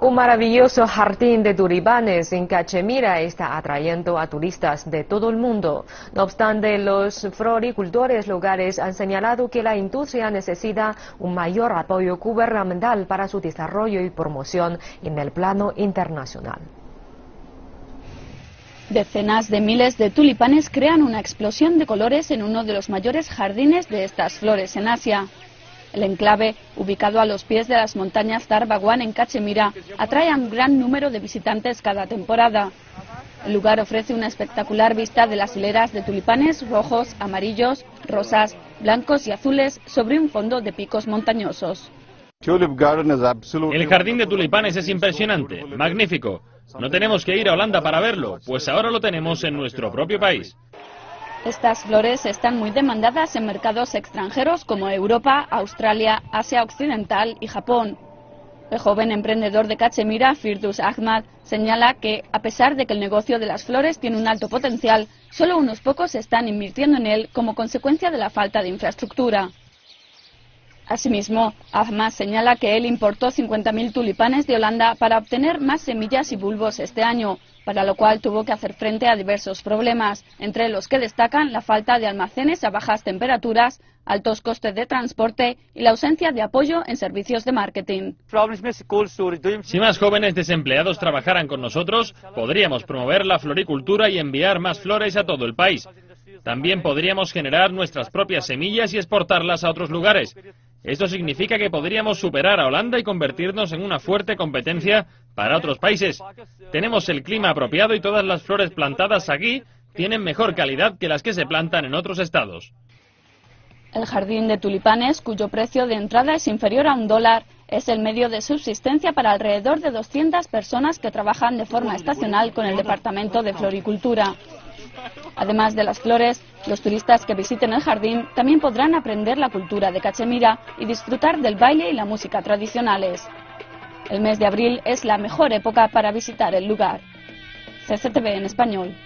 Un maravilloso jardín de tulipanes en Cachemira está atrayendo a turistas de todo el mundo. No obstante, los floricultores locales han señalado que la industria necesita un mayor apoyo gubernamental para su desarrollo y promoción en el plano internacional. Decenas de miles de tulipanes crean una explosión de colores en uno de los mayores jardines de estas flores en Asia. El enclave, ubicado a los pies de las montañas Darbaguán en Cachemira, atrae a un gran número de visitantes cada temporada. El lugar ofrece una espectacular vista de las hileras de tulipanes rojos, amarillos, rosas, blancos y azules sobre un fondo de picos montañosos. El jardín de tulipanes es impresionante, magnífico. No tenemos que ir a Holanda para verlo, pues ahora lo tenemos en nuestro propio país. Estas flores están muy demandadas en mercados extranjeros como Europa, Australia, Asia Occidental y Japón. El joven emprendedor de Cachemira, Firdus Ahmad, señala que, a pesar de que el negocio de las flores tiene un alto potencial, solo unos pocos están invirtiendo en él como consecuencia de la falta de infraestructura. Asimismo, Ahmad señala que él importó 50.000 tulipanes de Holanda para obtener más semillas y bulbos este año, para lo cual tuvo que hacer frente a diversos problemas, entre los que destacan la falta de almacenes a bajas temperaturas, altos costes de transporte y la ausencia de apoyo en servicios de marketing. Si más jóvenes desempleados trabajaran con nosotros, podríamos promover la floricultura y enviar más flores a todo el país. También podríamos generar nuestras propias semillas y exportarlas a otros lugares. Esto significa que podríamos superar a Holanda y convertirnos en una fuerte competencia para otros países. Tenemos el clima apropiado y todas las flores plantadas aquí tienen mejor calidad que las que se plantan en otros estados. El jardín de tulipanes, cuyo precio de entrada es inferior a un dólar, es el medio de subsistencia para alrededor de 200 personas que trabajan de forma estacional con el Departamento de Floricultura. Además de las flores, los turistas que visiten el jardín también podrán aprender la cultura de Cachemira y disfrutar del baile y la música tradicionales. El mes de abril es la mejor época para visitar el lugar. CCTV en español.